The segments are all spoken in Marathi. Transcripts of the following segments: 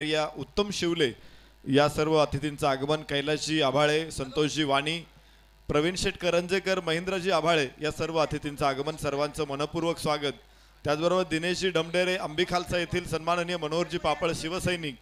या उत्तम शिवले या सर्व अतिथींचं आगमन कैलासजी आभाळे संतोषजी वाणी प्रवीण शेठ करंजेकर महेंद्रजी आभाळे या सर्व अतिथींचं आगमन सर्वांचं मनपूर्वक स्वागत. त्याचबरोबर दिनेशजी डमडेरे अंबिखालसा येथील सन्माननीय मनोहरजी पापळ शिवसैनिक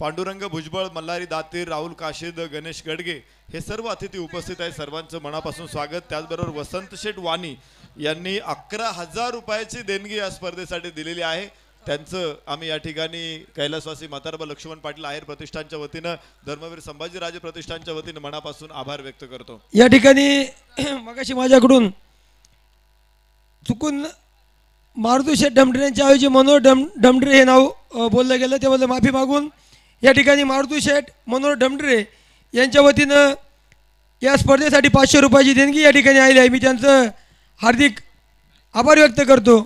पांडुरंग भुजबळ मल्हारी दातीर राहुल काशीद गणेश गडगे हे सर्व अतिथी उपस्थित आहेत. सर्वांचं मनापासून स्वागत. त्याचबरोबर वसंत शेठ वाणी यांनी अकरा हजार रुपयाची देणगी या स्पर्धेसाठी दिलेली आहे. त्यांचं आम्ही या ठिकाणी कैलासवासी म्हातारबा लक्ष्मण पाटील आहेर प्रतिष्ठानच्या वतीनं धर्मवीर संभाजीराजे प्रतिष्ठानच्या वतीनं मनापासून आभार व्यक्त करतो. या ठिकाणी मगाशी माझ्याकडून चुकून मारुती शेठ ऐवजी मनोहर डम डमडरे हे नाव बोललं गेलं त्याबद्दल माफी मागून या ठिकाणी मारुती शेठ मनोहर डमडरे यांच्या वतीनं या स्पर्धेसाठी पाचशे रुपयाची देणगी या ठिकाणी आली आहे. मी त्यांचं हार्दिक आभार व्यक्त करतो.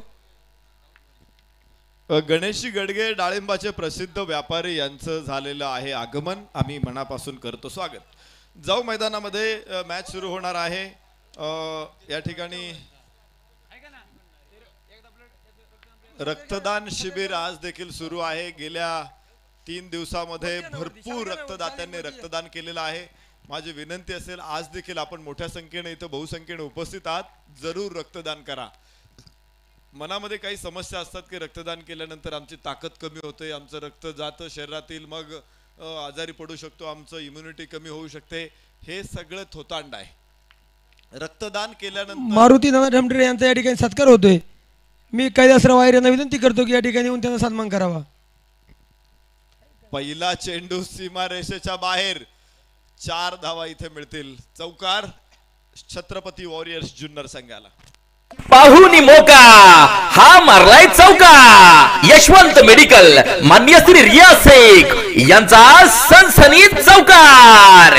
गणेशी गणेशजी गडगे डाळिंबाचे प्रसिद्ध व्यापारी यांचं झालेलं आहे आगमन. आम्ही मनापासून करतो स्वागत. जाऊ मैदानामध्ये मॅच सुरू होणार आहे. या ठिकाणी रक्तदान शिबिर आज देखील सुरू आहे. गेल्या तीन दिवसामध्ये भरपूर रक्तदात्यांनी रक्तदान केलेलं आहे. माझी विनंती असेल आज देखील आपण मोठ्या संख्येने इथं बहुसंख्येने उपस्थित आहात. जरूर रक्तदान करा. मनामध्ये काही समस्या असतात की रक्तदान केल्यानंतर आमची ताकद कमी होते आमचं रक्त जातं शरीरातील मग आजारी पडू शकतो आमचं इम्युनिटी कमी होऊ शकते. हे सगळं थोतांड आहे. रक्तदान केल्यानंतर मारुती डमडरे यांचा या ठिकाणी सत्कार होतोय. मी कैलासराव आयर यांना विनंती करतो की या ठिकाणी येऊन त्यांचा सन्मान करावा. पहिला चेंडू सीमारेषेच्या बाहेर. चार धावा इथे मिळतील. चौकार छत्रपती वॉरियर्स जुन्नर संघाला. पाहुनी मोका. हा मारलाय चौका. यशवंत मेडिकल मान्य श्री रिया शेख यांचा सनसनीत चौकार.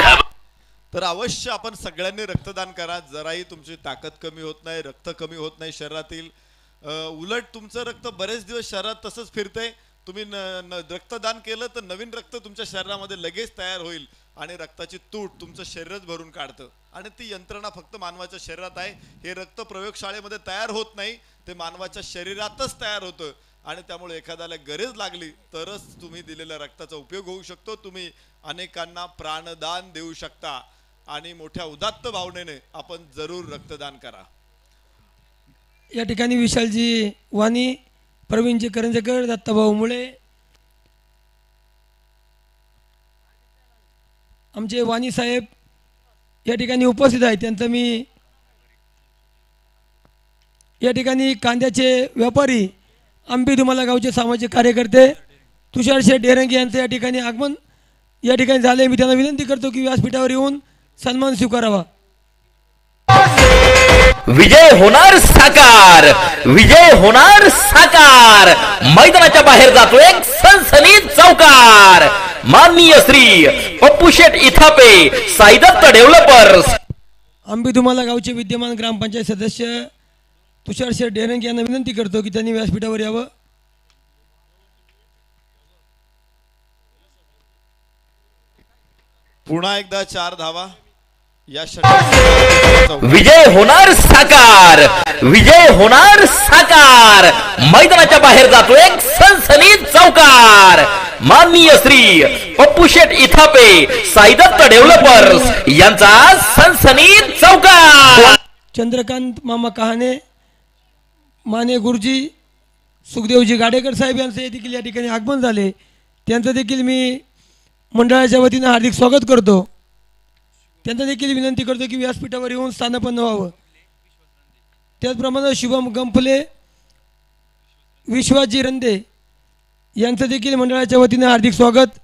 तर अवश्य आपण सगळ्यांनी रक्तदान करा. जराही तुमची ताकद कमी होत नाही रक्त कमी होत नाही शरीरातील. उलट तुमचं रक्त बरेच दिवस शरीरात तसंच फिरतंय. तुम्ही न, न, रक्तदान केलं तर नवीन रक्त तुमच्या शरीरामध्ये लगेच तयार होईल. आणि रक्ताची तूट तुमचं शरीरच भरून काढतं. आणि ती यंत्रणा फक्त मानवाच्या शरीरात आहे. हे रक्त प्रयोगशाळेमध्ये तयार होत नाही. ते मानवाच्या शरीरातच तयार होतं. आणि त्यामुळे एखाद्याला गरज लागली तरच तुम्ही दिलेल्या रक्ताचा उपयोग होऊ शकतो. तुम्ही अनेकांना प्राणदान देऊ शकता. आणि मोठ्या उदात्त भावनेने आपण जरूर रक्तदान करा. या ठिकाणी विशालजी वाणी प्रवीणजी करंजेकर दत्ताभाऊ मुळे आमचे वाणी साहेब या ठिकाणी उपस्थित आहेत. त्यांचं मी या ठिकाणी कांद्याचे व्यापारी आंबी तुम्हाला गावचे सामाजिक कार्यकर्ते तुषार शेठ डेरंगे यांचं या ठिकाणी आगमन. या ठिकाणी झाले मी त्यांना विनंती करतो की व्यासपीठावर येऊन सन्मान स्वीकारावा. विजय होणार साकार. विजय होणार साकार. मैदानाच्या बाहेर जातो एक सनसनीत चौकार. माननीय श्री पप्पू शेठ इथापे साईदत्त डेव्हलपर्स. आंबी दुमाला गावचे विद्यमान ग्रामपंचायत सदस्य तुषार शेठ डेरंगे यांना विनंती करतो की त्यांनी व्यासपीठावर यावं. पुन्हा एकदा चार धावा. या विजय होणार साकार विजय होणार साकार. मैदानाच्या बाहेर जातो एक सनसनीत चौकार. माननीय श्री पप्पू शेठ इथापे साईदत्त डेव्हलपर्स यांचा सनसनीत चौका चंद्रकांत मामा कहाणे माने गुरुजी सुखदेवजी गाडेकर साहेब यांचं देखील या ठिकाणी आगमन झाले. त्यांचं देखील मी मंडळाच्या वतीनं हार्दिक स्वागत करतो. त्यांचा देखील विनंती करतो की व्यासपीठावर येऊन स्थानापन्न व्हावं. त्याचप्रमाणे शुभम गंफले विश्वासजी रंदे यांचं देखील मंडळाच्या वतीनं हार्दिक स्वागत.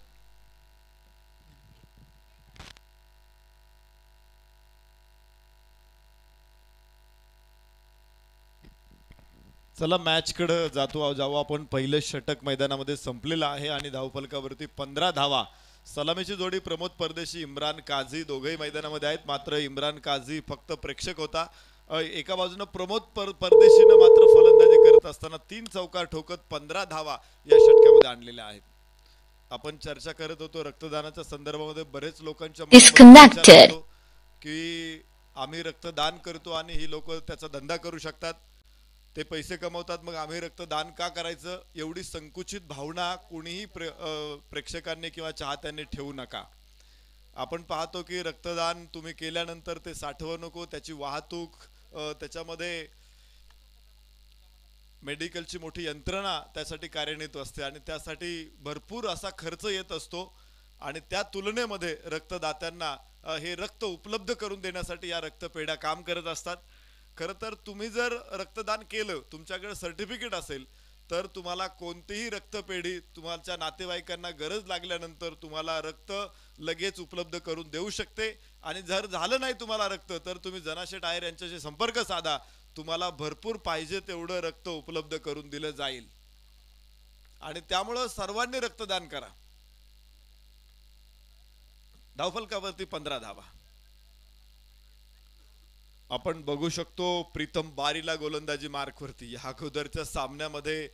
चला मॅच कडे जातो जाऊ आपण. पहिलं षटक मैदानामध्ये संपलेलं आहे आणि धावफलकावरती पंधरा धावा. सलामीची जोडी प्रमोद परदेशी इम्रान काझी दोघेही मैदानामध्ये आहेत. मात्र इम्रान काझी फक्त प्रेक्षक होता. एका बाजूनं प्रमोद पर परदेशीनं मात्र फलंदाजी करत असताना तीन चौकार ठोकत पंधरा धावा या षटकामध्ये आणलेल्या आहेत. आपण चर्चा करत होतो रक्तदानाच्या संदर्भामध्ये बरेच लोकांच्या की आम्ही रक्तदान करतो आणि ही लोक त्याचा धंदा करू शकतात. ते पैसे कमवतात मग आम्ही रक्तदान का करायचं? एवढी संकुचित भावना कोणीही प्रे प्रेक्षकांनी किंवा चाहत्यांनी ठेवू नका. आपण पाहतो की रक्तदान तुम्ही केल्यानंतर ते साठवू नको त्याची वाहतूक त्याच्यामध्ये मेडिकलची मोठी यंत्रणा त्यासाठी कार्यान्वित असते आणि त्यासाठी भरपूर असा खर्च येत असतो आणि त्या तुलनेमध्ये रक्तदात्यांना हे रक्त उपलब्ध करून देण्यासाठी या रक्तपेढ्या काम करत असतात. खरं तर तुम्ही जर रक्तदान केलं तुमच्याकडे सर्टिफिकेट असेल तर तुम्हाला कोणतीही रक्तपेढी तुमच्या नातेवाईकांना गरज लागल्यानंतर तुम्हाला रक्त लगेच उपलब्ध करून देऊ शकते. आणि जर झालं नाही तुम्हाला रक्त तर तुम्ही जनाशेठ आयर यांच्याशी संपर्क साधा. तुम्हाला भरपूर पाहिजे तेवढं रक्त उपलब्ध करून दिलं जाईल. आणि त्यामुळं सर्वांनी रक्तदान करा. धावफलकावरती पंधरा धावा. आपण बघू शकतो प्रीतम बारीला गोलंदाजी मार्कवरती या अगोदरच्या सामन्यामध्ये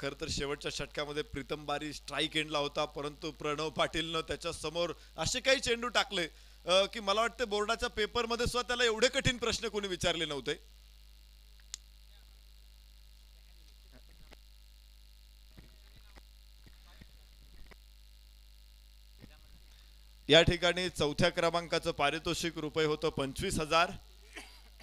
खर तर शेवटच्या षटकामध्ये प्रीतम बारी स्ट्राईक एंडला होता परंतु प्रणव पाटीलनं त्याच्यासमोर असे काही चेंडू टाकले की मला वाटते बोर्डाच्या पेपरमध्ये सुद्धा त्याला एवढे कठीण प्रश्न कोणी विचारले नव्हते. या ठिकाणी चौथ्या क्रमांकाचं पारितोषिक रुपये होतं पंचवीस हजार.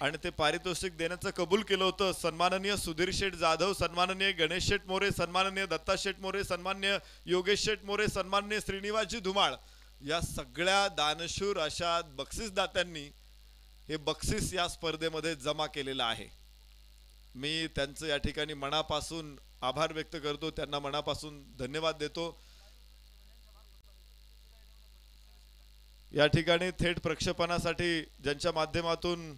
आणि ते पारितोषिक देण्याचं कबूल केलं होतं. सन्माननीय सुधीर शेठ जाधव सन्माननीय गणेश शेठ मोरे सन्माननीय दत्ता शेठ मोरे सन्मान्य योगेश शेठ मोरे सन्माननीय श्रीनिवासजी धुमाळ या सगळ्या दानशूर अशा बक्षीसदात्यांनी हे बक्षीस या स्पर्धेमध्ये जमा केलेलं आहे. मी त्यांचं या ठिकाणी मनापासून आभार व्यक्त करतो. त्यांना मनापासून धन्यवाद देतो. या ठिकाणी थेट प्रक्षेपणासाठी ज्यांच्या माध्यमातून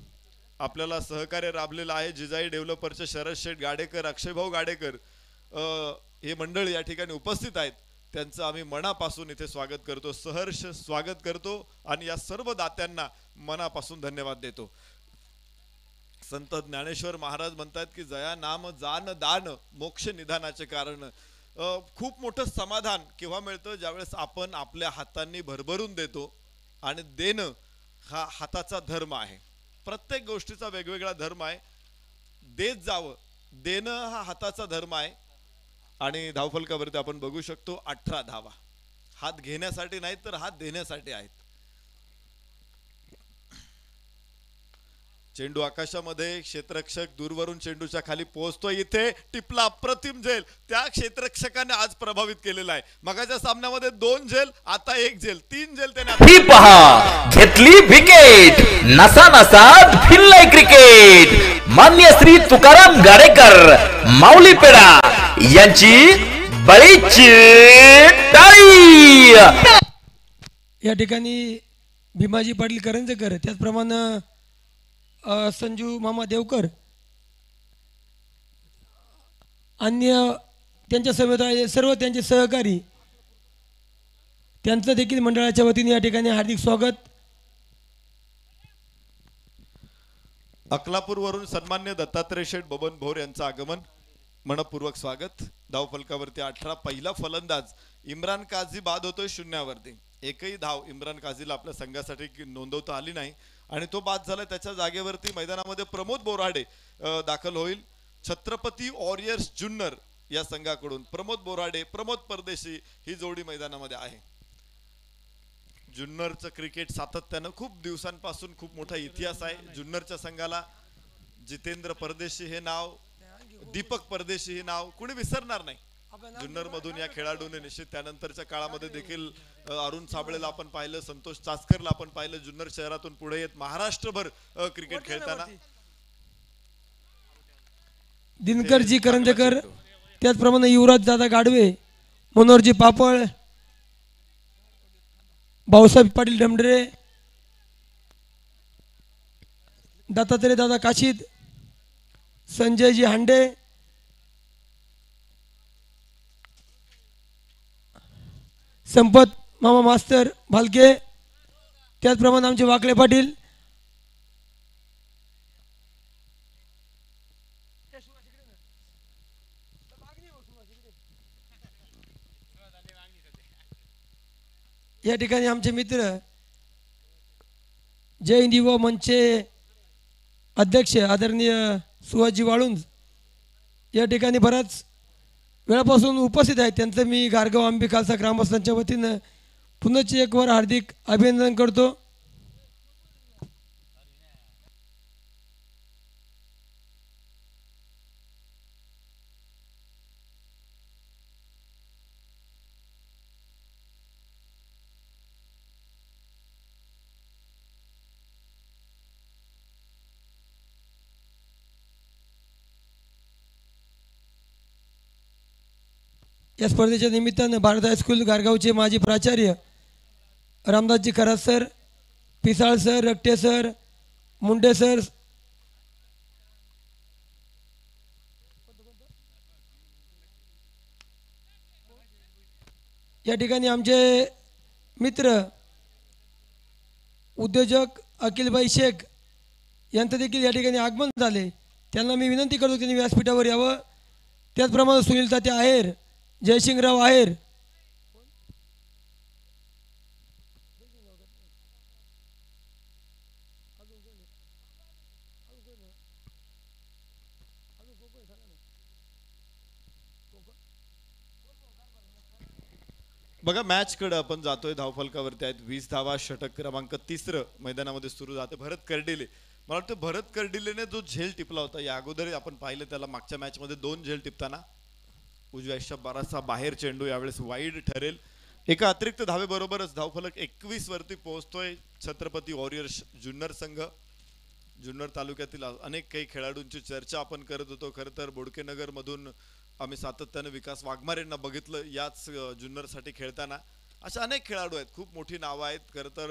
आपल्याला सहकार्य राबलेलं आहे. जिजाई डेव्हलपरचे शरद शेठ गाडेकर अक्षयभाऊ गाडेकर हे मंडळ या ठिकाणी उपस्थित आहेत. त्यांचं आम्ही मनापासून इथे स्वागत करतो. सहर्ष स्वागत करतो आणि या सर्व दात्यांना मनापासून धन्यवाद देतो. संत ज्ञानेश्वर महाराज म्हणतात की जया नाम जान दान मोक्ष निधानाचे कारण. खूप मोठं समाधान केव्हा मिळतं? ज्यावेळेस आपण आपल्या हातांनी भरभरून देतो आणि देणं हा हाताचा धर्म आहे. प्रत्येक गोष्टीचा वेगवेगळा धर्म आहे. देत जावं. देणं हा हाताचा धर्म आहे. आणि धावफलकावरती आपण बघू शकतो अठरा धावा. हात घेण्यासाठी नाहीत तर हात देण्यासाठी आहेत. चेंडू आकाशामध्ये क्षेत्ररक्षक दूरवरून चेंडूच्या खाली पोहोचतोय. इथे टिपला अप्रतिम झेल. त्या क्षेत्ररक्षकाने आज प्रभावित केलेला आहे. मगाच्या सामन्यामध्ये दोन झेल आता एक झेल. तीन झेल त्याने ही पहा. घेतली विकेट. नसा नसात फिरलंय क्रिकेट. मान्य श्री तुकाराम गाडेकर माऊली पेडा यांची बळीची टाळी. या ठिकाणी भीमाजी पाटील करंजकर त्याचप्रमाणे संजू मामा देवकर. अन्य त्यांच्या समेत सर्व त्यांचे सहकारी. त्यांचं देखील मंडळाच्या वतीने या ठिकाणी हार्दिक स्वागत. अकलापूर वरून सन्मान्य दत्तात्रय शेठ बबन भोर यांचं आगमन. मनपूर्वक स्वागत. धावफलकावरती अठरा. पहिला फलंदाज इम्रान काझी बाद होतोय शून्यावरती. एकही धाव इम्रान काझीला आपल्या संघासाठी नोंदवता आली नाही. आणि तो बाद झाला त्याच्या जागेवरती मैदानामध्ये प्रमोद बोराडे दाखल होईल. छत्रपती वॉरियर्स जुन्नर या संघाकडून प्रमोद बोराडे प्रमोद परदेशी ही जोडी मैदानामध्ये आहे. जुन्नरचं क्रिकेट सातत्यानं खूप दिवसांपासून खूप मोठा इतिहास आहे जुन्नरच्या संघाला. जितेंद्र परदेशी हे नाव दीपक परदेशी हे नाव कुणी विसरणार नाही. जुन्नर मधून या खेळाडूने निश्चित त्यानंतरच्या काळामध्ये देखील अरुण साबळेला आपण पाहिलं संतोष चासकरला आपण पाहिलं जुन्नर शहरातून पुढे येत महाराष्ट्रभर क्रिकेट खेळताना. दिनकरजी करंजकर त्याचप्रमाणे युवराज दादा गाडवे मनोहरजी पापळ भाऊसाहेब पाटील डमडरे दत्तात्रय दादा काशीद संजयजी हांडे संपत मामा मास्तर भालके त्याचप्रमाणे आमचे वाकळे पाटील. या ठिकाणी आमचे मित्र जय हिंद युवा मंचचे अध्यक्ष आदरणीय सुहाजी वाळुंज. या ठिकाणी बराच वेळापासून उपस्थित आहेत. त्यांचं मी गारगाव आंबे खालसा ग्रामस्थांच्या वतीनं पुनश्च एक वर हार्दिक अभिनंदन करतो. या स्पर्धेच्या निमित्तानं भारत हायस्कूल गारगावचे माजी प्राचार्य Ramdasji Kharat sir Pisal sir Ratte sir Munde sir या ठिकाणी आमचे मित्र उद्योजक अखिलबाई शेख यांचं देखील या ठिकाणी आगमन झाले. त्यांना मी विनंती करतो त्यांनी व्यासपीठावर यावं. त्याचप्रमाणे सुनील तात्या आहेर जयसिंगराव आहेर. बघा मॅच कडे आपण जातोय. धावफलकावरती आहेत वीस धावा षटक क्रमांक तिसरं. मैदानामध्ये सुरू जाते भरत कर्डिले. मला वाटतं भरत कर्डिलेने जो झेल टिपला होता या अगोदर आपण पाहिलं त्याला मागच्या मॅच मध्ये दोन झेल टिपताना. उजव्या बराचसा बाहेर चेंडू यावेळेस वाईड ठरेल. एका अतिरिक्त धावेबरोबरच धावफलक एकवीस वरती पोहोचतोय छत्रपती वॉरियर्स जुन्नर संघ. जुन्नर तालुक्यातील अनेक काही खेळाडूंची चर्चा आपण करत होतो. खरं तर बोडकेनगरमधून आम्ही सातत्यानं विकास वाघमारेंना बघितलं याच जुन्नरसाठी खेळताना. अशा अनेक खेळाडू आहेत. खूप मोठी नावं आहेत. खरं तर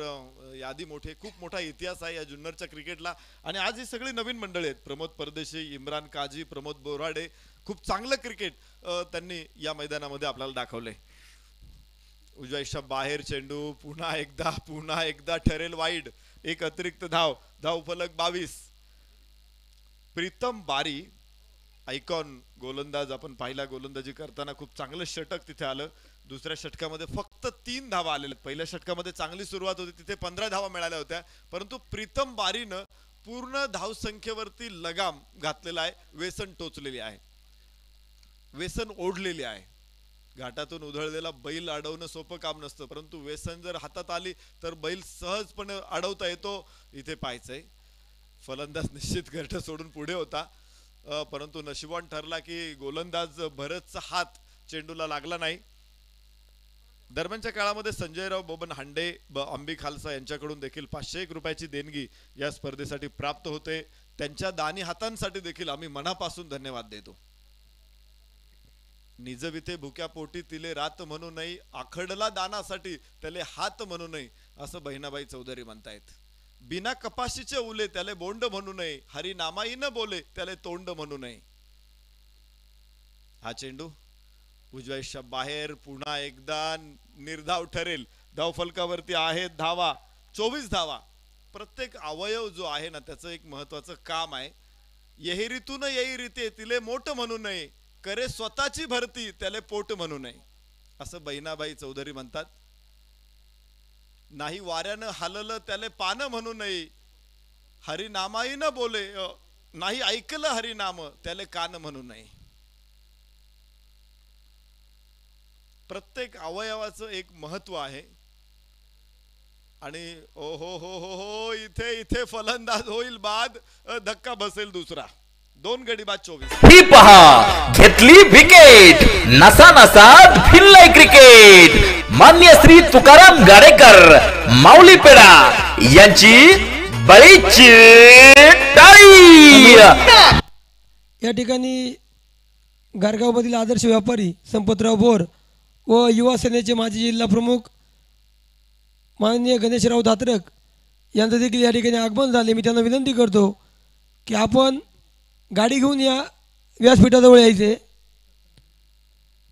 यादी मोठी आहे. खूप मोठा इतिहास आहे या जुन्नरच्या क्रिकेटला. आणि आज ही सगळी नवीन मंडळी आहेत. प्रमोद परदेशी इम्रान काजी प्रमोद बोराडे खूप चांगलं क्रिकेट त्यांनी या मैदानामध्ये आपल्याला दाखवलंय. उजव्या इशा बाहेर चेंडू पुन्हा एकदा पुन्हा एकदा ठरेल वाईड. एक अतिरिक्त धाव धाव फलक बावीस. प्रीतम बारी आयकॉन गोलंदाज आपण पाहिला गोलंदाजी करताना खूप चांगलं षटक तिथे आलं. दुसऱ्या षटकामध्ये फक्त तीन धावा आलेल्या पहिल्या षटकामध्ये चांगली सुरुवात होती तिथे पंधरा धावा मिळाल्या होत्या. परंतु प्रीतम बारीनं पूर्ण धावसंख्येवरती लगाम घातलेला आहे वेसन टोचलेली आहे. व्यसन ओढलेली आहे. घाटातून उधळलेला बैल अडवणं सोपं काम नसतं परंतु व्यसन जर हातात आली तर बैल सहजपणे अडवता येतो. इथे पाहायचंय. फलंदाज निश्चित घरटं सोडून पुढे होता. परंतु नशिबान ठरला की गोलंदाज भरतचा हात चेंडूला लागला नाही. दरम्यानच्या काळामध्ये संजयराव बबन हांडे ब अंबी खालसा यांच्याकडून देखील पाचशे एक रुपयाची देणगी या स्पर्धेसाठी प्राप्त होते. त्यांच्या दानी हातांसाठी देखील आम्ही मनापासून धन्यवाद देतो. निजविते भुक्या पोटी तिले रात म्हणू नाही आखडला दानासाठी त्याले हात म्हणू नाही असं बहिणाबाई चौधरी म्हणतायत. बिना कपाशीचे उले त्याले बोंड म्हणू नये हरिनामाई न बोले त्याले तोंड म्हणू नये हा चेंडू उजव्या बाहेर पुन्हा एकदा निर्धाव ठरेल. धावफलकावरती आहेत धावा चोवीस धावा. प्रत्येक अवयव जो आहे ना त्याचं एक महत्वाचं काम आहे. येहिरीतून येई रीते तिले मोठं म्हणू नये. करे स्वतःची भरती त्याले पोट म्हणू नये. असं बहिणाबाई चौधरी म्हणतात. नाही वाऱ्यानं हाललं त्याले पान म्हणू नये. हरिनामाई न बोले नाही ऐकलं हरिनाम त्याले कान म्हणू नये. प्रत्येक अवयवाचं एक महत्त्व आहे. आणि ओ हो हो हो हो इथे इथे फलंदाज होईल बाद धक्का बसेल दुसरा. दोन गडी बाद चोवीस. ही पहा घेतली विकेट. नसा नसात भिल्लाय क्रिकेट. मान्य श्री तुकाराम गाडेकर माऊली पेडा यांची बळीची टाळी. या ठिकाणी गारगावमधील आदर्श व्यापारी संपतराव बोर व युवा सेनेचे माजी जिल्हा प्रमुख माननीय गणेशराव धात्रक यांचं देखील या ठिकाणी आगमन झाले. मी त्यांना विनंती करतो की आपण गाडी घेऊन या व्यासपीठाजवळ यायचे.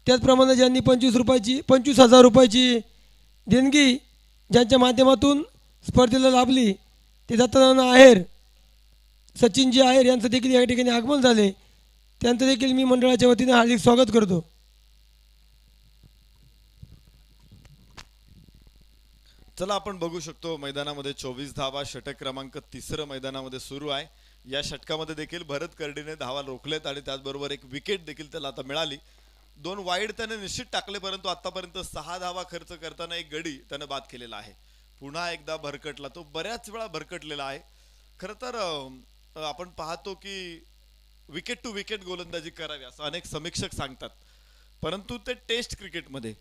त्याचप्रमाणे ज्यांनी पंचवीस रुपयाची पंचवीस हजार रुपयाची देणगी ज्यांच्या माध्यमातून स्पर्धेला लाभली ते दत्तानाना आहेर. सचिनजी आहेर यांचं देखील या ठिकाणी आगमन झाले. त्यांचं देखील मी मंडळाच्या वतीने हार्दिक स्वागत करतो. चला आपण बघू शकतो मैदानामध्ये चोवीस धावा षटक क्रमांक तिसरं मैदानामध्ये सुरू आहे. या षटकामध्ये देखील भरत कर्डीने धावा रोखलेत आणि त्याचबरोबर एक विकेट देखील त्याला आता मिळाली. दोन वाईड त्याने निश्चित टाकले परंतु आतापर्यंत सहा धावा खर्च करताना एक गडी त्याने बाद केलेला आहे. पुन्हा एकदा भरकटला. तो बऱ्याच वेळा भरकटलेला आहे. खरं तर आपण पाहतो की विकेट टू विकेट गोलंदाजी करावी असं अनेक समीक्षक सांगतात. परंतु ते टेस्ट क्रिकेटमध्ये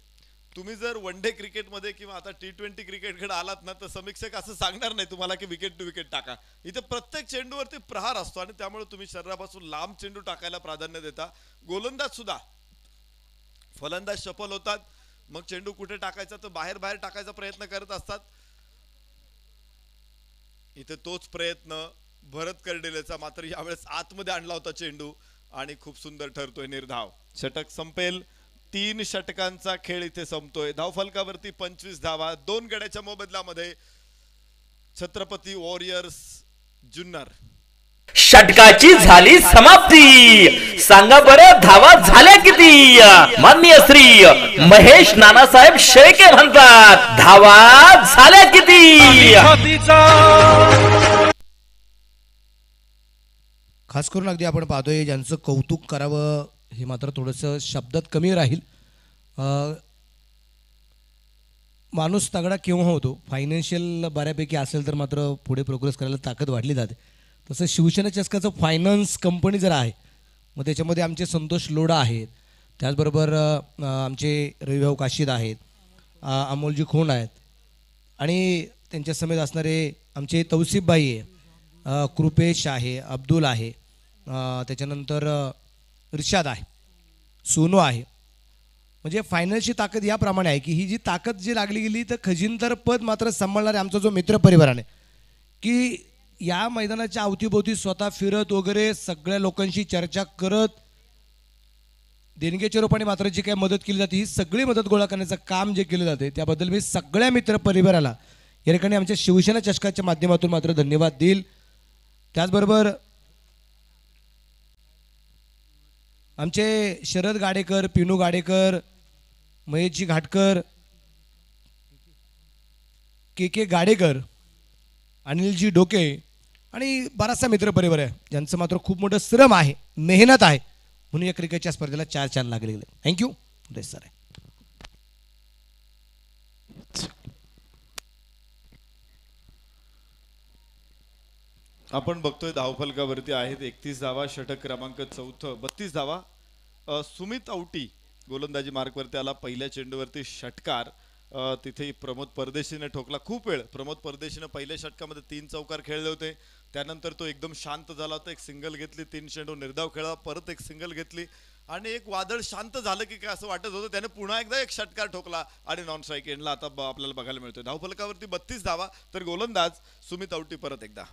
तुम्ही जर वन डे क्रिकेटमध्ये किंवा आता टी ट्वेंटी क्रिकेटकडे आलात ना तर समीक्षक असं सांगणार नाही तुम्हाला की विकेट टू विकेट टाका. इथे प्रत्येक चेंडूवरती प्रहार असतो आणि त्यामुळे तुम्ही शरीरापासून लांब चेंडू टाकायला प्राधान्य देता. गोलंदाज सुद्धा. फलंदाज सफल होतात. मग चेंडू कुठे टाकायचा तर बाहेर बाहेर टाकायचा प्रयत्न करत असतात. इथे तोच प्रयत्न भरत कर्डिलेचा मात्र यावेळेस आतमध्ये आणला होता चेंडू आणि खूप सुंदर ठरतोय निर्धाव. षटक संपेल. तीन षटकांचा खेळ इथे संपतोय. धावफलकावरती पंचवीस धावा. दोन गड्याच्या मोबदल्यामध्ये छत्रपती वॉरियर्स जुन्नर. षटकाची झाली समाप्ती. सांगा बरं धावा झाल्या किती? माननीय श्री महेश नानासाहेब शेळके म्हणतात धावा झाल्या किती? खास करून अगदी आपण पाहतोय ज्यांचं कौतुक करावं हे मात्र थोडंसं शब्दात कमी राहील. माणूस तगडा केव्हा होतो फायनान्शियल बऱ्यापैकी असेल तर मात्र पुढे प्रोग्रेस करायला ताकद वाढली जाते. तसं शिवसेना चषकाचं फायनान्स कंपनी जर आहे मग त्याच्यामध्ये आमचे संतोष लोडा आहेत. त्याचबरोबर आमचे रविभाऊ काशीद आहेत अमोलजी खोंड आहेत. आणि त्यांच्या समेत असणारे आमचे तौसिफबाई आहे कृपेश आहे अब्दुल आहे. त्याच्यानंतर रिषाद आहे सोनू आहे. म्हणजे फायनलची ताकद याप्रमाणे आहे की ही जी ताकद जी लागली गेली तर खजिनदार पद मात्र सांभाळणारे आमचा जो मित्र परिवार आहे की या मैदानाच्या अवतीभोवती स्वतः फिरत वगैरे सगळ्या लोकांशी चर्चा करत देणगीच्या रूपाने मात्र जी काही मदत केली जाते ही सगळी मदत गोळा करण्याचं काम जे केलं जाते त्याबद्दल मी सगळ्या मित्र परिवाराला या ठिकाणी आमच्या शिवसेना चषकाच्या माध्यमातून मात्र धन्यवाद देईल. त्याचबरोबर आमचे शरद गाडेकर पिनू गाडेकर महेशजी घाटकर के के गाडेकर अनिलजी डोके आणि बराचसा मित्रपरिवार आहे ज्यांचं मात्र खूप मोठं श्रम आहे मेहनत आहे म्हणून या क्रिकेटच्या स्पर्धेला चार चार लागले गेले थँक्यू सर आहे. आपण बघतोय धावफलकावरती आहेत एकतीस धावा षटक क्रमांक चौथं बत्तीस धावा. सुमित औटी गोलंदाजी मार्कवरती आला पहिल्या चेंडूवरती षटकार. तिथे प्रमोद परदेशीने ठोकला. खूप वेळ प्रमोद परदेशीने पहिल्या षटकामध्ये तीन चौकार खेळले होते. त्यानंतर तो एकदम शांत झाला होता. एक सिंगल घेतली तीन चेंडू निर्धाव खेळला परत एक सिंगल घेतली. आणि एक वादळ शांत झालं की काय असं वाटत होतं त्याने पुन्हा एकदा एक षटकार ठोकला आणि नॉन स्ट्राईक एंडला आता आपल्याला बघायला मिळतोय. धावफलकावरती बत्तीस धावा तर गोलंदाज सुमित औटी परत एकदा.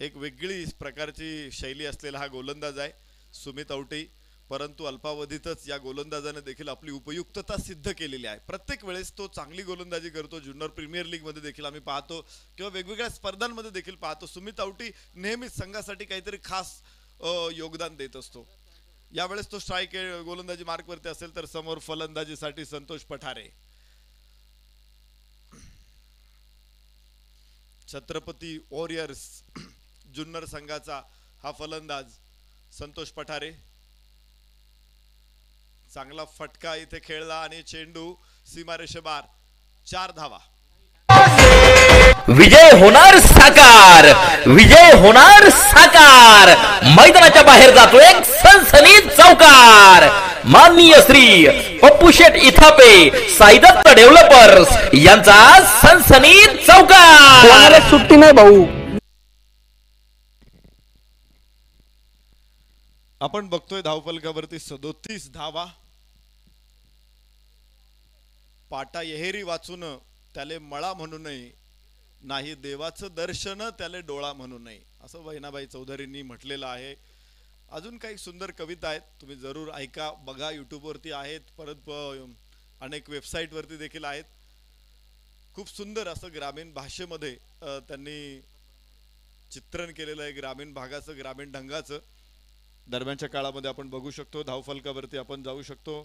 एक वेगळी प्रकारची शैली असलेला हा गोलंदाज आहे सुमित औटी. परंतु अल्पावधीतच या गोलंदाजाने देखील आपली उपयुक्तता सिद्ध केलेली आहे. प्रत्येक वेळेस तो चांगली गोलंदाजी करतो. ज्युनियर प्रीमियर लीगमध्ये देखील आम्ही पाहतो किंवा वेगवेगळ्या स्पर्धांमध्ये देखील पाहतो. सुमित आवटी नेहमीच संघासाठी काहीतरी खास योगदान देत असतो. यावेळेस तो स्ट्राईक गोलंदाजी मार्कवरती असेल तर समोर फलंदाजीसाठी संतोष पठारे. छत्रपती वॉरियर्स जुन्नर संघाचा हा फलंदाज संतोष पठारे. चांगला फटका इथे खेळला आणि चेंडू सीमारेषेबार चार धावा. विजय होणार साकार. विजय होणार साकार. मैदानाच्या बाहेर जातो एक सनसनीत चौकार. माननीय श्री पप्पू शेठ इथापे साईदत्त डेव्हलपर्स यांचा सनसनीत चौकार. सुट्टी नाही भाऊ. आपण बघतोय धावफलकावरती सदोतीस धावा. पाटा येहेरी वाचून त्याले मळा म्हणू नये. नाही देवाचं दर्शन त्याले डोळा म्हणू नये. असं बहिणाबाई चौधरींनी म्हटलेलं आहे. अजून काही सुंदर कविता आहेत तुम्ही जरूर ऐका. बघा यूट्यूबवरती आहेत. परत अनेक वेबसाईटवरती देखील आहेत. खूप सुंदर असं ग्रामीण भाषेमध्ये त्यांनी चित्रण केलेलं आहे. ग्रामीण भागाचं ग्रामीण ढंगाचं. दरम्यानच्या काळामध्ये आपण बघू शकतो धावफलकावरती आपण जाऊ शकतो.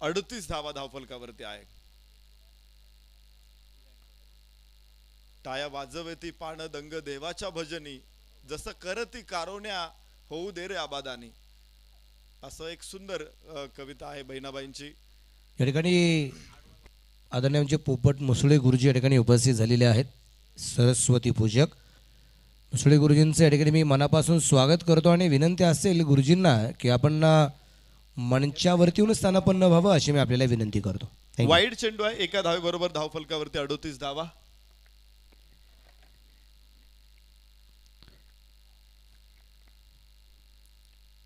अडतीस धावा धावफलकावरती आहे. टाया वाजवती पान दंग देवाच्या भजनी जसं करती कारोण्या होऊ दे रे आबादानी. असं एक सुंदर कविता आहे बहिणाबाईंची. या ठिकाणी आदरणीय म्हणजे पोपट मुसळे गुरुजी या ठिकाणी उपस्थित झालेले आहेत. सरस्वती पूजक. मुसळे गुरुजींचं या ठिकाणी मी मनापासून स्वागत करतो आणि विनंती असेल गुरुजींना की आपण मंचावरती येऊन स्थानापन्न व्हावं अशी मी आपल्याला विनंती करतो. वाईट चेंडू आहे एका धावेबरोबर धावफलकावरती अडोतीस धावा.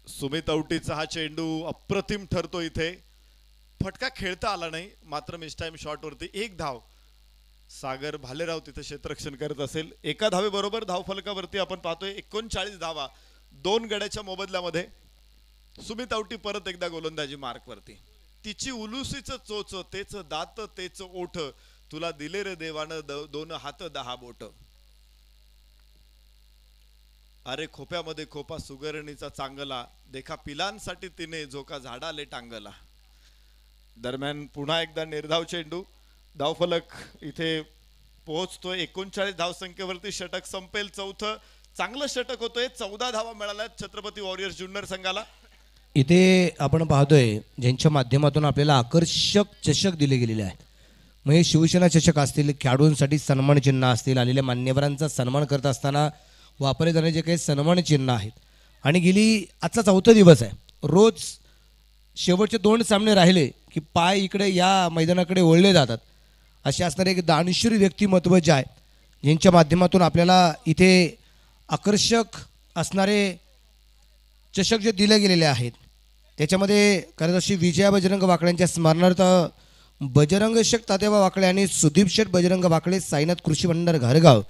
सुमित औटीचा हा चेंडू अप्रतिम ठरतो इथे. फटका खेळता आला नाही मात्र मिस टाइम शॉर्ट वरती एक धाव. सागर भालेराव तिथं क्षेत्ररक्षण करत असेल. एका धावेबरोबर धावफलकावरती आपण पाहतोय एकोणचाळीस धावा दोन गड्याच्या मोबदल्यामध्ये. सुमित आवटी परत एकदा गोलंदाजी मार्कवरती. तिची उलुसीच चोच तेच दात तेच ओठ. तुला दिले रे देवानं द- दोन हात दहा बोट. अरे खोप्यामध्ये खोपा सुगरणीचा चांगला. देखा पिलांसाठी तिने झोका झाडाले टांगला. दरम्यान पुन्हा एकदा निर्धाव चेंडू. धावफलक इथे पोहोचतोय. एकोणचाळीस धावसंख्येवरती षटक संपेल. चौथं चांगलं षटक होतोय. चौदा धावा मिळाल्या छत्रपती वॉरियर्स ज्युनियर संघाला. इथे आपण पाहतोय ज्यांच्या माध्यमातून आपल्याला आकर्षक चषक दिले गेलेले आहेत. मग हे शिवसेना चषक असतील खेळाडूंसाठी सन्मान चिन्ह असतील आलेल्या मान्यवरांचा सन्मान करत असताना वापरले जाणारे जे काही सन्मान चिन्ह आहेत. आणि गेली आजचा चौथा दिवस आहे. रोज शेवटचे दोन सामने राहिले की पाय इकडे या मैदानाकडे ओढले जातात. असे असणारे एक दानशूर व्यक्तिमत्व जे आहे ज्यांच्या माध्यमातून आपल्याला इथे आकर्षक असणारे चषक जे दिले गेलेले आहेत त्याच्यामध्ये कार्यदर्शी विजया बजरंग वाकड्यांच्या स्मरणार्थ बजरंग शेख तातेबा वाकडे आणि सुदीप शेठ बजरंग वाकडे साईनाथ कृषी भंडार घरगाव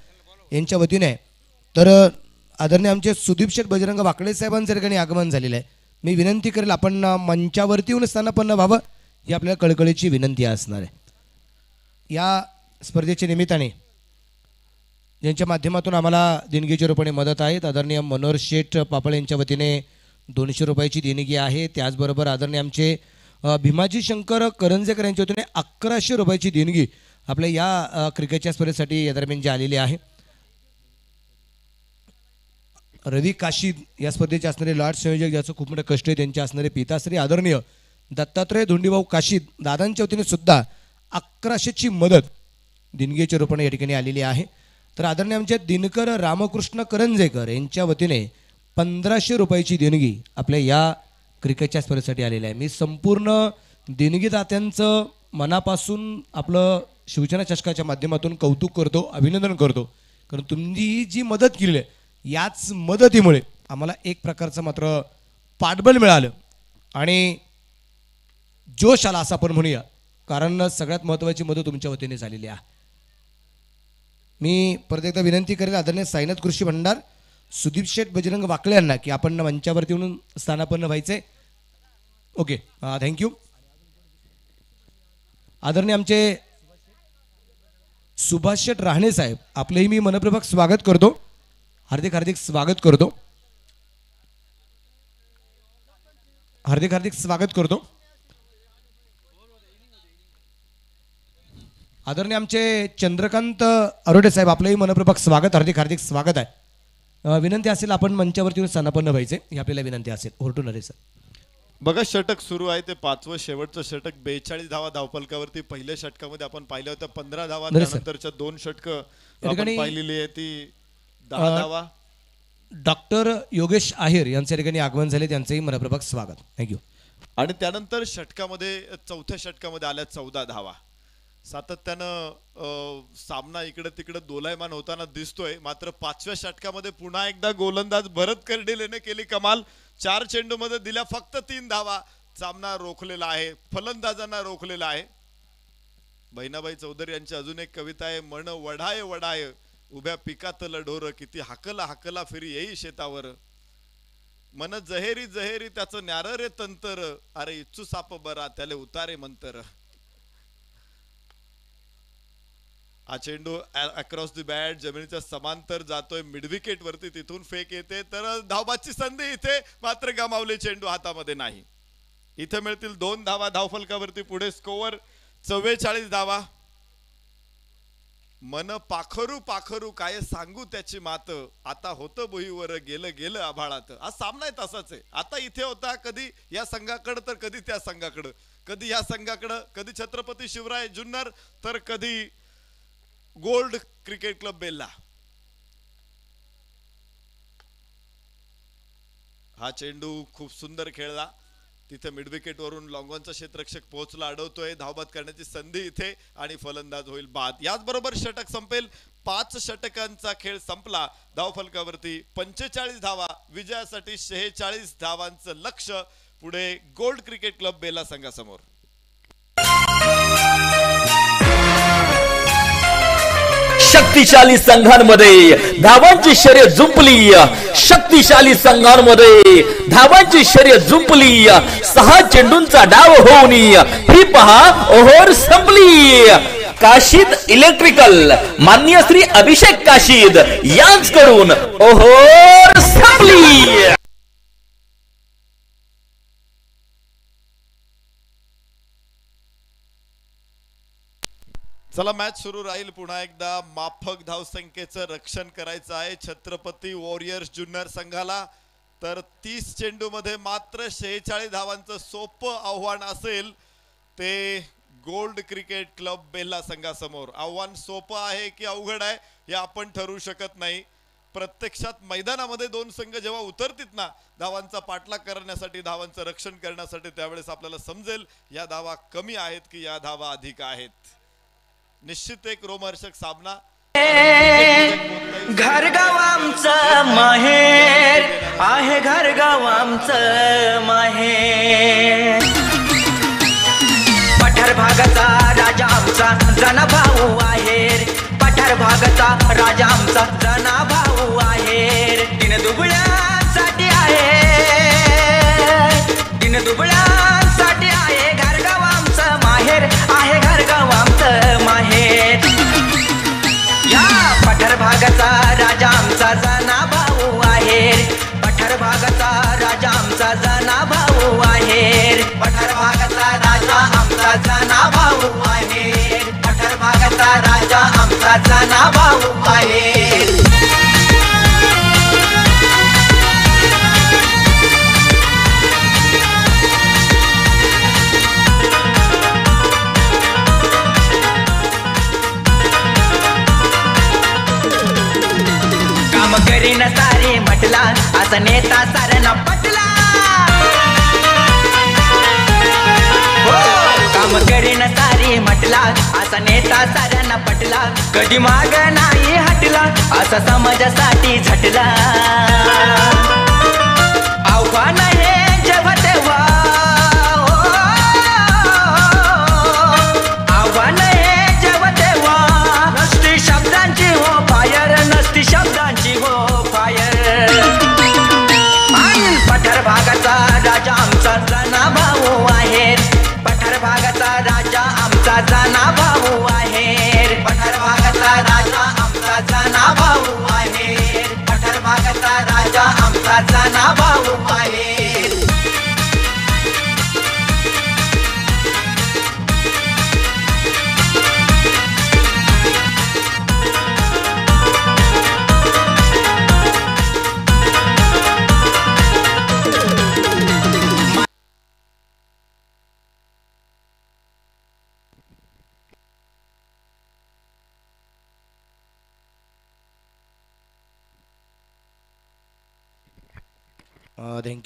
यांच्या वतीने तर आदरणीय आमचे सुदीप शेठ बजरंग वाकडे साहेबांचं ठिकाणी आगमन झालेलं आहे. मी विनंती करेल आपण मंचावरती येऊन स्थानापन्न व्हावं ही आपल्याला कळकळीची विनंती असणार आहे. या स्पर्धेच्या निमित्ताने ज्यांच्या माध्यमातून आम्हाला देणगीच्या रूपाने मदत आहेत. आदरणीय मनोहर शेठ पापळ यांच्या वतीने दोनशे रुपयाची देणगी आहे. त्याचबरोबर आदरणीय आमचे भीमाजी शंकर करंजेकर यांच्या वतीने अकराशे रुपयाची देणगी आपल्या या क्रिकेटच्या स्पर्धेसाठी या दरम्यान जी आलेली आहे. रवी काशीद या स्पर्धेचे असणारे लाट संयोजक ज्याचं खूप मोठं कष्ट आहे त्यांचे असणारे पिताश्री आदरणीय दत्तात्रय धोंडीभाऊ काशीद दादांच्या वतीने सुद्धा अकराशेची मदत दिनगेच्या रूपाने या ठिकाणी आलेली आहे. तर आदरणीय आमचे दिनकर रामकृष्ण करंजेकर यांच्या वतीने पंधराशे रुपयाची देणगी आपल्या या क्रिकेटच्या स्पर्धेसाठी आलेली आहे. मी संपूर्ण देणगीदात्यांचं मनापासून आपलं शिवसेना चषकाच्या माध्यमातून कौतुक करतो अभिनंदन करतो. कारण तुम्ही जी मदत केली आहे याच मदतीमुळे आम्हाला एक प्रकारचं मात्र पाठबळ मिळालं. आणि जोश आला असं आपण म्हणूया. कारण सगळ्यात महत्त्वाची मदत तुमच्या वतीने झालेली आहे. मी परत एकदा विनंती करेल आदरणीय साईनाथ कृषी भंडार सुदीप शेठ बजरंग वाकळे यांना की आपण मंचावरती म्हणून स्थानापन्न व्हायचे. ओके थँक्यू आदरणीय आमचे सुभाष शेठ राहणे साहेब आपलंही मी मनप्रभाग स्वागत करतो. हार्दिक हार्दिक स्वागत करतो. हार्दिक हार्दिक स्वागत करतो. आदरणीय आमचे चंद्रकांत अरोडे साहेब आपलंही मनपूर्वक स्वागत हार्दिक हार्दिक स्वागत आहे. विनंती असेल आपण मंचावरती येऊन स्थानापन्न व्हायचे. ही आपल्याला विनंती असेल. होर्टून अरे सर. बघा षटक सुरू आहे. ते पाचवं शेवटचं षटक बेचाळीस धावा धावफलकावरती पहिल्या षटकामध्ये आपण पाहिलं होतं पंधरा धावा. त्यानंतरच्या दोन षटक पाहिलेली आहे ती दहा धावा. डॉक्टर योगेश आहेर यांच्या ठिकाणी आगमन झाले. त्यांचंही मनपूर्वक स्वागत. थँक्यू आणि त्यानंतर षटकामध्ये चौथ्या षटकामध्ये आल्या चौदा धावा. सातत्यानं सामना इकडे तिकडे दोलायमान होताना दिसतोय. मात्र पाचव्या षटकामध्ये पुन्हा एकदा गोलंदाज भरत कर्डिलेने केली कमाल. चार चेंडू मध्ये दिल्या फक्त तीन धावा. सामना रोखलेला आहे. फलंदाजांना रोखलेला आहे. बहिणाबाई चौधरी यांची अजून एक कविता आहे मन वढाय वढाय उभ्या पिकातलं ढोर किती हाकला हाकला फिरी येई शेतावर. मन जहेरी जहेरी त्याचं न्यार रे तंतर. अरे इच्छू साप बरा त्याले उतारे मंतर. हा चेंडू अक्रॉस दी बॅट जमिनीच्या समांतर जातोय मिडविकेट वरती तिथून फेक येते तर धावबाची संधी इथे मात्र गमावले चेंडू हातामध्ये नाही. इथे मिळतील दोन धावा धावफलकावरती पुढे स्कोअर चव्वेचाळीस धावा. मन पाखरू पाखरू काय सांगू त्याची मात आता होतं भुईवर गेलं गेलं आभाळात. आज सामना आहे तसाच आहे. आता इथे होता कधी या संघाकडं तर कधी त्या संघाकडं. कधी या संघाकडं कधी छत्रपती शिवराय जुन्नर तर कधी गोल्ड क्रिकेट क्लब बेल्ला. हा चेंडू खूप सुंदर खेळला. तिथे मिडविकेट वरून लॉंगॉनचा क्षेत्ररक्षक पोहोचला अडवतोय. धावबाद करण्याची संधी इथे आणि फलंदाज होईल बाद. याचबरोबर षटक संपेल. पाच षटकांचा खेळ संपला. धावफलकावरती पंचेचाळीस धावा. विजयासाठी शेहेचाळीस धावांचं लक्ष. पुढे गोल्ड क्रिकेट क्लब बेला संघासमोर. शक्तिशाली संघांमध्ये धावांची शर्य जुंपली. शक्तिशाली संघांमध्ये धावांची शर्य जुंपली. सहा चेंडूंचा डाव होऊन ही पहा ओव्हर संपली. काशीद इलेक्ट्रिकल मान्य श्री अभिषेक काशीद यांच यांचकडून ओहोर संपली. चला मॅच सुरू राहील पुन्हा एकदा. माफक धावसंख्येचं रक्षण करायचं आहे. छत्रपती वॉरियर्स जुन्नर संघाला. तर तीस चेंडूमध्ये मात्र शेहेचाळीस धावांचं सोपं आव्हान असेल ते गोल्ड क्रिकेट क्लब बेल्ला संघासमोर. आव्हान सोपं आहे की अवघड आहे हे आपण ठरवू शकत नाही. प्रत्यक्षात मैदानामध्ये दोन संघ जेव्हा उतरतील ना धावांचा पाठलाग करण्यासाठी धावांचं रक्षण करण्यासाठी त्यावेळेस आपल्याला समजेल या धावा कमी आहेत की या धावा अधिक आहेत? निश्चित एक रोमहर्षक सामना. घरगाव आमचं माहेर. आहे घरगाव आमचं माहेर. पठार भागाचा राजा आमचा जना भाऊ आहेर. पठार भागाचा राजा आमचा जना भाऊ आहेर. दिन दुबळ्यासाठी आहे दिन दुबळ्या भागाचा राजा आमचा जना भाऊ आहे. पठार भागाचा राजा आमचा जना भाऊ आहे. पठार भागाचा राजा आमचा जना भाऊ आहे. पठार भागाचा राजा आमचा जना भाऊ आहे. करीन सारे म्हटला असा नेता साऱ्यांना पटला. हो, काम करीन सारे म्हटला असा नेता साऱ्यांना पटला. कधी माग नाही हटला असा समाजासाठी झटला. आव्हान हे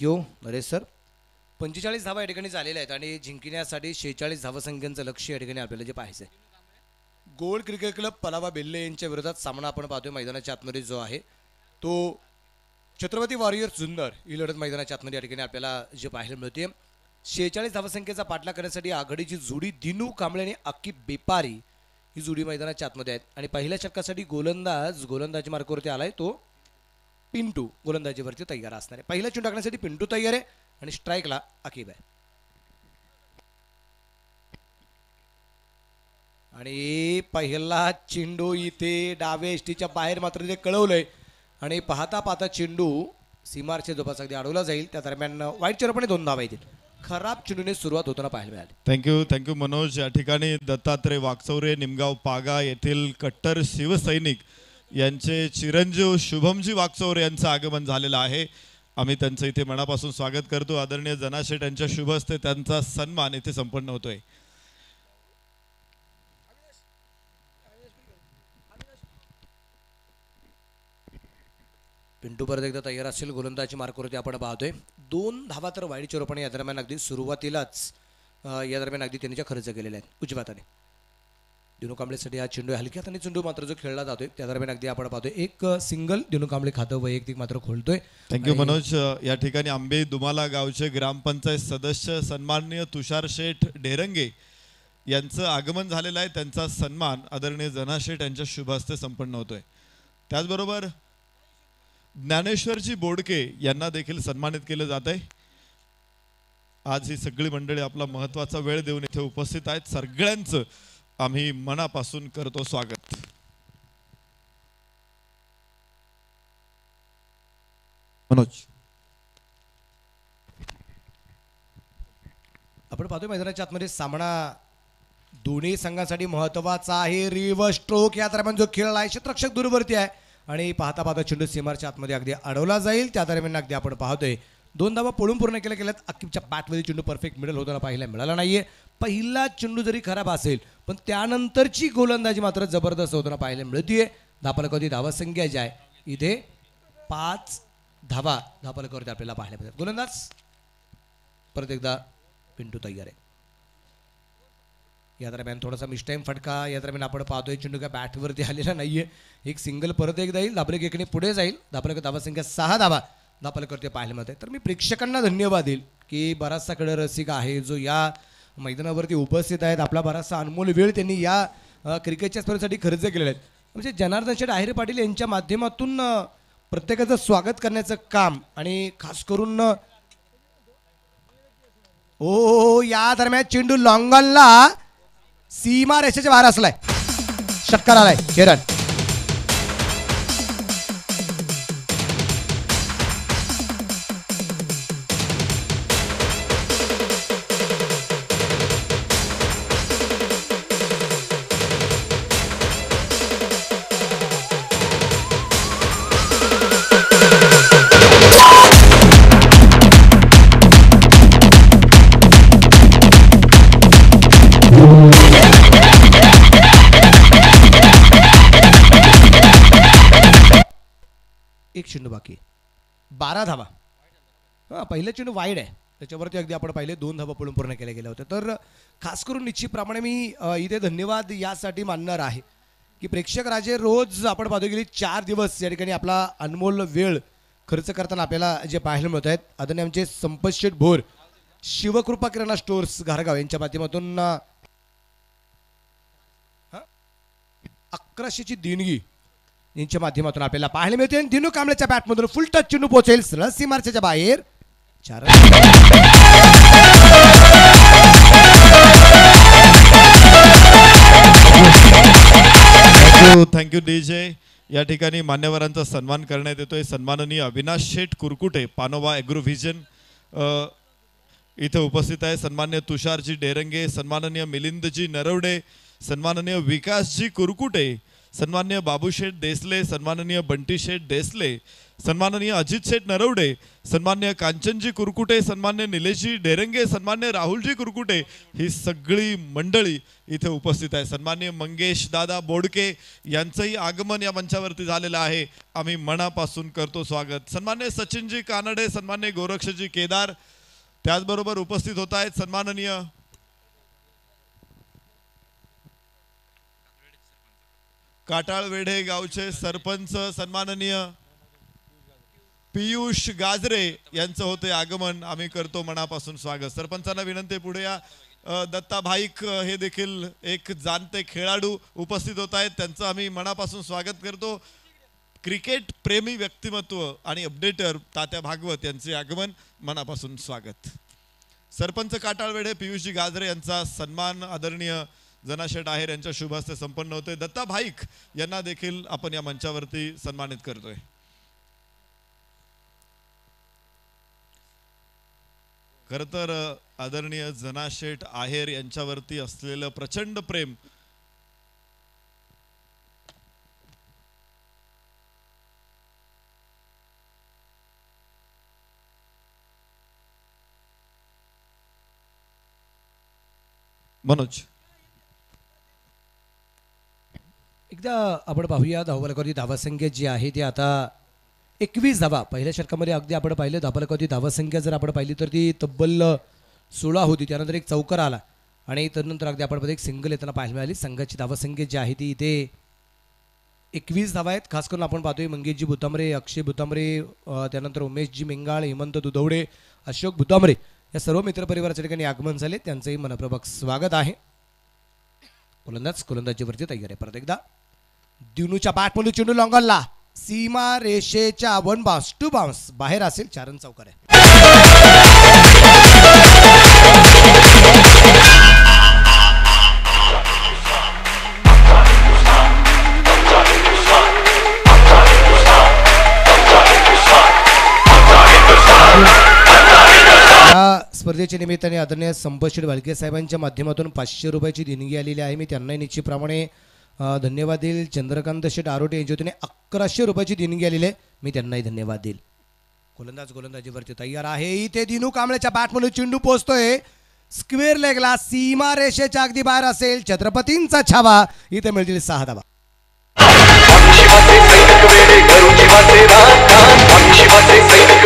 थँक्यू नरेश सर. पंचेचाळीस धावा या ठिकाणी झालेल्या आहेत आणि जिंकण्यासाठी शेहेचाळीस धावसंख्यांचं लक्ष या ठिकाणी आपल्याला जे पाहायचं आहे गोल्ड क्रिकेट क्लब पलावा बेल्ले यांच्या विरोधात सामना आपण पाहतोय मैदानाच्या आतमध्ये जो आहे. तो छत्रपती वॉरियर जुन्नर ही लढत मैदानाच्या आतमध्ये या ठिकाणी आपल्याला जे पाहायला मिळते शेहेचाळीस धावसंख्येचा पाठलाग करण्यासाठी आघाडीची जोडी दिनू कांबळे आणि अक्की बेपारी ही जोडी मैदानाच्या आतमध्ये आहेत. आणि पहिल्या षटकासाठी गोलंदाज गोलंदाजी मार्गावरती आलाय तो पिंटू गोलंदाजीवरती तयार असणार आहे. पहिला चेंडू टाकण्यासाठी पिंटू तयार आहे आणि स्ट्राईकला अकीब आहे. आणि पहिला चेंडू इथे डावे एसटीच्या बाहेर मात्र ते कळवलंय. आणि पाहता पाहता चेंडू सीमारच्या जोपास अगदी अडवला जाईल. त्या दरम्यान वाईट चेरपणे दोन धावा येतील. खराब चेंडूने सुरुवात होताना पाहायला मिळाली. Thank you thank you Manoj. या ठिकाणी दत्तात्रय वाकचौरे निमगाव पागा येथील कट्टर शिवसैनिक यांचे चिरंजीव शुभमजी वागचौर यांचं आगमन झालेलं आहे. आम्ही त्यांचं इथे मनापासून स्वागत करतो. आदरणीय जनाशेठ यांच्या शुभ हस्ते त्यांचा सन्मान इथे संपन्न होतोय. पिंटू परत एकदा तयार असेल गोलंदाजी मार्कवरती आपण पाहतोय. दोन धावा तर वाईट रोपाने या दरम्यान अगदी सुरुवातीलाच या दरम्यान अगदी त्यांनी खर्च केलेल्या आहेत. उजव्या दिनू कांबळेसाठी हा चेंडू हलक्या हाताने चेंडू मात्र जो खेळला जातोय त्या दरम्यान अगदी आपण पाहतोय. एक सिंगल दिनू कांबळे खातं वैयक्तिक मात्र खोलतोय. थँक्यू मनोज. या ठिकाणी आंबे दुमाला गावचे ग्रामपंचायत सदस्य सन्माननीय तुषार शेठ डेरंगे यांचं आगमन झालेलं आहे. त्यांचा सन्मान आदरणीय जना शेठ यांच्या शुभ हस्ते संपन्न होतोय. त्याचबरोबर ज्ञानेश्वरजी बोडके यांना देखील सन्मानित केलं जात आहे. आज ही सगळी मंडळी आपला महत्त्वाचा वेळ देऊन इथे उपस्थित आहेत. सगळ्यांचं आम्ही मनापासून करतो स्वागत. मनोज. आपण पाहतोय मैदानाच्या आतमध्ये सामना दोन्ही संघांसाठी महत्त्वाचा आहे. रिव स्ट्रोक या दरम्यान जो खेळ आहे क्षेत्ररक्षक दूरवरती आहे. आणि पाहता पाहता चेंडू सीमारच्या आतमध्ये अगदी अडवला जाईल. त्या दरम्यान अगदी आपण पाहतोय दोन धावा पळून पूर्ण केल्या गेल्यात. अकिबच्या बॅटमध्ये चेंडू परफेक्ट मिडल होताना पाहायला मिळाला नाहीये. पहिला चेंडू जरी खराब असेल पण त्यानंतरची गोलंदाजी मात्र जबरदस्त होताना पाहायला मिळतीये. धापालकावरती धावा संख्या जी आहे इथे पाच धावा धापालकावरती आपल्याला पाहायला मिळतात. गोलंदाज परत एकदा पिंटू तयार आहे या दरम्यान थोडासा मिस्टाईम फटका या दरम्यान आपण पाहतोय चेंडू काय बॅटवरती आलेला नाहीये. एक सिंगल परत एकदा येईल दाबलक एकने पुढे जाईल. दाबलक धावा संख्या सहा धावा दाबलकवरती पाहायला मिळते. तर मी प्रेक्षकांना धन्यवाद देईल की बराचसा कडे रसिक आहे जो या मैदानावरती उपस्थित आहेत. आपला बराचसा अनमोल वेळ त्यांनी या क्रिकेटच्या स्पर्धेसाठी खर्च केलेले आहेत म्हणजे जनार्दन शेठ आहेरे पाटील यांच्या माध्यमातून प्रत्येकाचं स्वागत करण्याचं काम आणि खास करून ओ या दरम्यान चेंडू लॉंगॉनला सीमा रेषेच्या बाहेर असलाय. षटकार आलाय किरण बारा धावा. हां पहिलं चेंडू वाईड आहे. त्याच्यावरती अगदी आपण पाहिले दोन धावा पळून पूर्ण केल्या गेल्या होत्या तर खास करून निश्चितप्रमाणे मी इथे धन्यवाद यासाठी मानणार आहे की प्रेक्षक राजे रोज आपण पाहतो गेली चार दिवस या ठिकाणी आपला अनमोल वेळ खर्च करताना आपल्याला जे पाहायला मिळत आहेत आदरणीय आमचे संपतशेठ भोर शिवकृपा किराणा स्टोअर्स घारगाव यांच्या माध्यमातून हा? अकराशेची देणगी यांच्या माध्यमातून आपल्याला पाहायला मिळते आणि दिनू कांबळेच्या बॅटमधून फुल टच चेंडू पोहोचेल. सरळ सीमारच्या बाहेर. चार थँक्यू थँक्यू डी जे. या ठिकाणी मान्यवरांचा सन्मान करण्यात येतोय. सन्माननीय अविनाश शेठ कुरकुटे पानोवा ॲग्रोव्हिजन इथे उपस्थित आहे. सन्मान्य तुषारजी डेरंगे सन्माननीय मिलिंदजी नरवडे सन्माननीय विकासजी कुरकुटे सन्मान्य बाबूशेठ देसले सन्माननीय बंटी शेठ देसले सन्माननीय अजित शेठ नरवडे सन्मान्य कांचनजी कुरकुटे सन्मान्य निलेशजी डेरंगे सन्मान्य राहुलजी कुरकुटे ही सगळी मंडळी इथे उपस्थित आहे सन्मान्य मंगेश दादा बोडके यांचंही आगमन या मंचावरती झालेलं आहे. आम्ही मनापासून करतो स्वागत. सन्मान्य सचिनजी कानडे सन्मान्य गोरक्षजी केदार त्याचबरोबर उपस्थित होत आहेत. सन्माननीय काटाळ वेढे गावचे सरपंच सन्माननीय पियुष गाजरे यांचं होते आगमन. आम्ही करतो मनापासून स्वागत. सरपंचांना विनंती पुढे या दत्ता भाईक हे देखील एक जाणते खेळाडू उपस्थित होत आहेत. त्यांचं आम्ही मनापासून स्वागत करतो. क्रिकेट प्रेमी व्यक्तिमत्व आणि अपडेटर तात्या भागवत यांचे आगमन. मनापासून स्वागत. सरपंच काटाळवेढे पियुषजी गाजरे यांचा सन्मान आदरणीय जनाशेठ आहेर यांच्या शुभ हस्ते संपन्न होतोय. दत्ता भाईक यांना देखील आपण या मंचावरती सन्मानित करतोय. खरं तर आदरणीय जनाशेठ आहेर यांच्यावरती असलेलं प्रचंड प्रेम मनोज एकदा आपण पाहूया धावफलकावरती धावासंख्या जी आहे ती आता एकवीस धावा. पहिल्या षटकामध्ये अगदी आपण पाहिलं धावफलकावरती धावासंख्या जर आपण पाहिली तर ती तब्बल सोळा होती. त्यानंतर एक चौकार आला आणि त्यानंतर अगदी आपण एक सिंगल येताना पाहायला मिळाली. संघाची धावसंख्या जी आहे ती इथे एकवीस धावा आहेत. खास करून आपण पाहतोय मंगेशजी भुतांबरे अक्षय भुतांबरे त्यानंतर उमेशजी मेंगाळ हेमंत दुधवडे अशोक भुतांबरे या सर्व मित्रपरिवाराच्या ठिकाणी आगमन झाले. त्यांचंही मनपूर्वक स्वागत आहे. गोलंदाज गोलंदाजीवरती तयार आहे. परत एकदा. दिनूच्या बॅटमधून चेंडू लॉंगॉनला सीमा रेषेच्या वन बाउन्स टू बाउन्स बाहेर असेल चारण चौकर. चौकार आहे या स्पर्धेच्या निमित्ताने आदरणीय संभाषण वालके साहेबांच्या माध्यमातून पाचशे रुपयाची देणगी आलेली आहे. मी त्यांनाही निश्चितप्रमाणे धन्यवाद देईल. चंद्रकांत शेठ आरोटे यांच्या वतीने अकराशे रुपयाची देणगी आलेली आहे. मी त्यांनाही धन्यवाद देईल. गोलंदाज गोलंदाजीवरती तयार आहे. इथे दिनू कांबळ्याच्या बॅटमधून चेंडू पोहोचतोय. स्क्वेअर लेगला सीमा रेषेच्या अगदी बाहेर असेल. छत्रपतींचा छावा. इथे मिळतील सहा धावा. शिवाचे सैनिक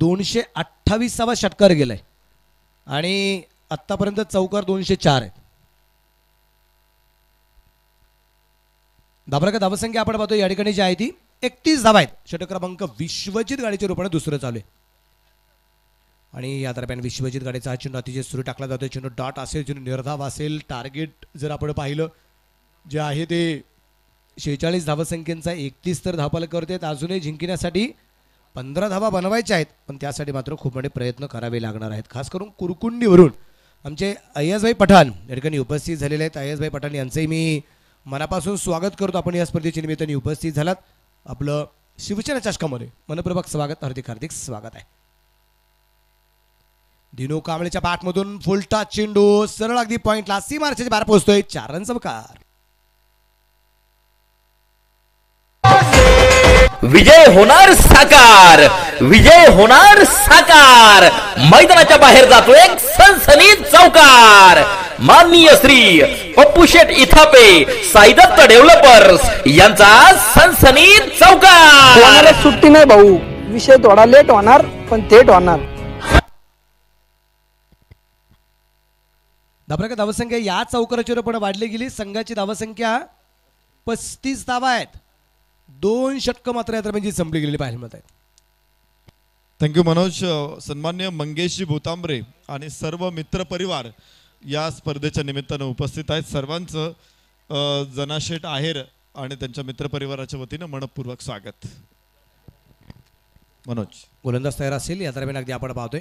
दोनशे अठ्ठावीसावा षटकार गेलाय. आणि आतापर्यंत चौकार दोनशे चार आहेत. धाबा धावसंख्या आपण पाहतो या ठिकाणी जी आहे ती एकतीस धावा आहेत. षटक क्रमांक विश्वजित गाडीच्या रूपाने दुसरं चालू आहे. आणि या दरम्यान विश्वजित गाडीचा हा चेंडू अतिशय सुरू टाकला जातो चेंडू डॉट असेल चेंडू निर्धाव असेल. टार्गेट जर आपण पाहिलं जे आहे ते शेहेचाळीस धावसंख्येचा एकतीस तर धावपाल आहेत अजूनही जिंकण्यासाठी पंधरा धावा बनवायच्या आहेत. पण त्यासाठी मात्र खूप मोठे प्रयत्न करावे लागणार आहेत. खास करून कुरकुंडीवरून आमचे अय्याजभाई पठाण या ठिकाणी उपस्थित झालेले आहेत. अय्याजभाई पठाण यांचंही मी मनापासून स्वागत करतो. आपण या स्पर्धेच्या निमित्ताने उपस्थित झालात. आपलं शिवसेना चषकामध्ये मनपूर्वक स्वागत हार्दिक हार्दिक स्वागत आहे. दिनू कांबळेच्या बॅटमधून फुलटा चेंडू सरळ अगदी पॉइंटला सी मार्चच्या बाहेर पोहोचतोय. चार रन चमकार विजय होणार साकार विजय होणार साकार. मैदानाच्या बाहेर जातो एक सनसनीत चौकार. माननीय श्री पप्पू शेठ इथापे साईदत्त डेव्हलपर्स यांचा सनसनीत चौकार. होणारे सुट्टी नाही भाऊ. विषय थोडा लेट होणार पण थेट होणार. धाबराका धावसंख्या या चौकाराच्या पण वाढली गेली. संघाची धावसंख्या पस्तीस धावा आहेत. दोन षटकं मात्र या दरम्यान जी संपली गेलेली पाहायला मिळत आहेत. Thank you Manoj. सन्मान्य मंगेशजी भूतांबरे आणि सर्व मित्र परिवार या स्पर्धेच्या निमित्तानं उपस्थित आहेत. सर्वांचं जनाशेठ आहेर आणि त्यांच्या मित्रपरिवाराच्या वतीनं मनपूर्वक स्वागत. मनोज. गोलंदाज तयार असेल या दरम्यान अगदी आपण पाहतोय.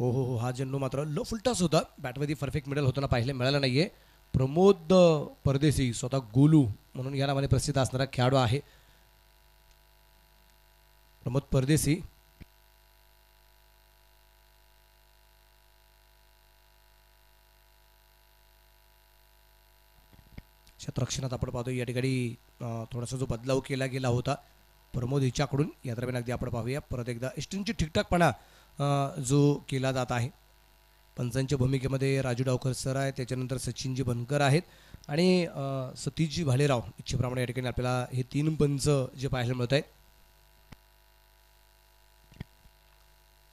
हो हो हो हा चेंडू मात्र लो फुलटाच होता. बॅटमध्ये परफेक्ट मिडल होताना पाहिले मिळालं नाहीये. प्रमोद परदेशी स्वतः गोलू म्हणून या नावाने प्रसिद्ध असणारा खेळाडू आहे. प्रमोद परदेशी. क्षेत्ररक्षणात आपण पाहतो या ठिकाणी थोडासा जो बदलाव केला गेला होता प्रमोद हिच्याकडून या दरम्यान अगदी आपण पाहूया. परत एकदा इस्टनची ठीकठाकपणा जो केला जात आहे. पंचांच्या भूमिकेमध्ये राजू डावकर सर आहे त्याच्यानंतर सचिनजी बनकर आहेत आणि सतीशजी भालेराव इच्छेप्रमाणे या ठिकाणी आपल्याला हे तीन पंच जे पाहायला मिळत आहेत.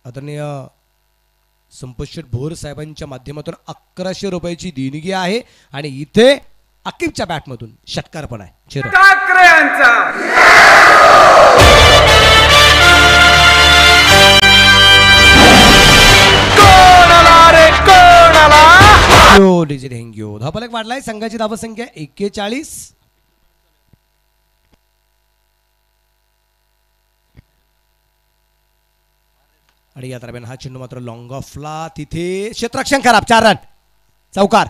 आदरणीय संपतशेठ भोर साहेबांच्या माध्यमातून अकराशे रुपयाची देणगी आहे आणि इथे अकिबच्या बॅटमधून षटकार पण आहे. थँक्यू डीजे थँक्यू धापलक वाढलाय. संघाची धावसंख्या एक्केचाळीस आणि या दरम्यान हा चेंडू मात्र लॉंग ऑफला तिथे क्षेत्रक्षण खराब चार रन चौकार.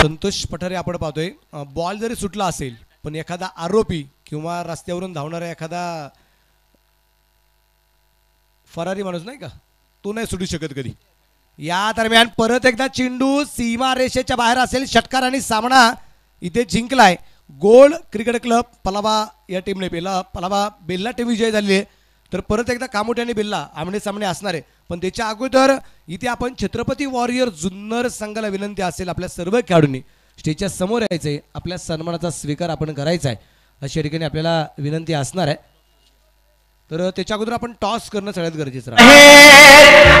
संतोष पठारे आपण पाहतोय. बॉल जरी सुटला असेल पण एखादा आरोपी किंवा रस्त्यावरून धावणारा एखादा फरारी माणूस नाही का? तो नाही सुटू शकत कधी. या दरम्यान परत एकदा चेंडू सीमा रेषेच्या बाहेर असेल षटकार आणि सामना इथे जिंकलाय. गोल क्रिकेट क्लब पलावा या टीमने बेला पलावा बेल्ला टीम विजय झाली आहे. तर परत एकदा कामोटे आणि बेल्ला आमने सामने असणार आहे. पण त्याच्या अगोदर इथे आपण छत्रपती वॉरियर जुन्नर संघाला विनंती असेल आपल्या सर्व खेळाडूंनी. स्टेजच्या समोर यायचं आहे आपल्या सन्मानाचा स्वीकार आपण करायचा आहे. अशा ठिकाणी आपल्याला विनंती असणार आहे. तर त्याच्या अगोदर आपण टॉस करणं सगळ्यात गरजेचं आहे